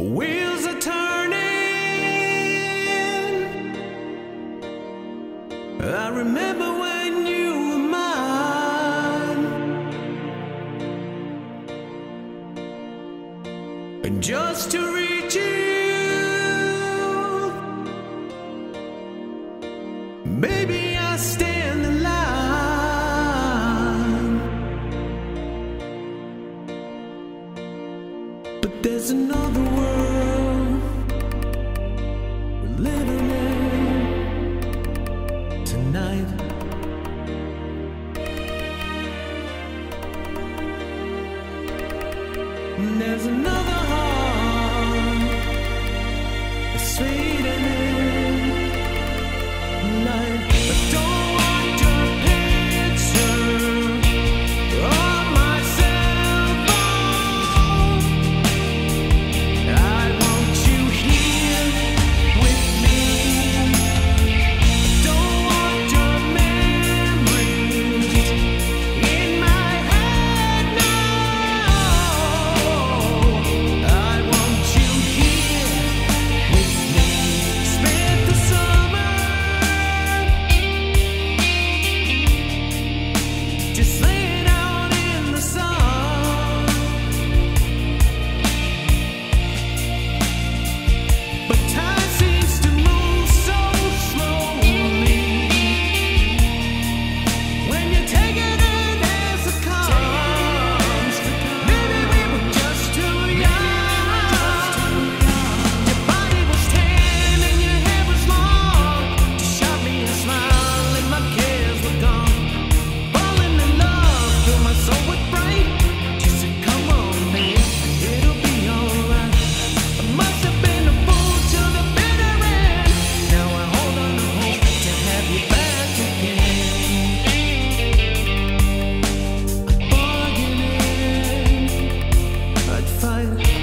Wheels are turning. I remember when you were mine. And just to reach you, maybe I stay. But there's another world we're living in tonight. And there's another. find